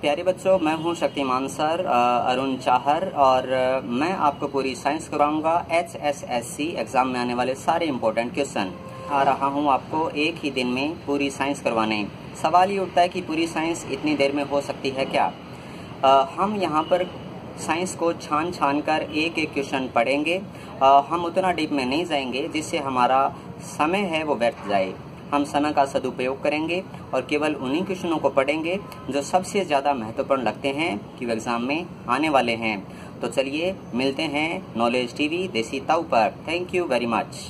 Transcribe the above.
प्यारे बच्चों मैं हूँ शक्तिमान सर अरुण चाहर और मैं आपको पूरी साइंस कराऊँगा। H S S C exam में आने वाले सारे इंपॉर्टेंट क्वेश्चन आ रहा हूँ आपको एक ही दिन में पूरी साइंस करवाने। सवाल ये उठता है कि पूरी साइंस इतनी देर में हो सकती है क्या? अ, हम यहाँ पर साइंस को छान छान कर एक एक क्वेश्चन पढ़ेंगे। अ, हम उतना डीप में नहीं जाएँगे जिससे हमारा समय है वो व्यर्थ जाए। हम समय का सदुपयोग करेंगे और केवल उन्हीं क्वेश्चनों को पढ़ेंगे जो सबसे ज़्यादा महत्वपूर्ण लगते हैं कि एग्ज़ाम में आने वाले हैं। तो चलिए मिलते हैं नॉलेज टीवी देसी ताऊ पर। Thank you very much.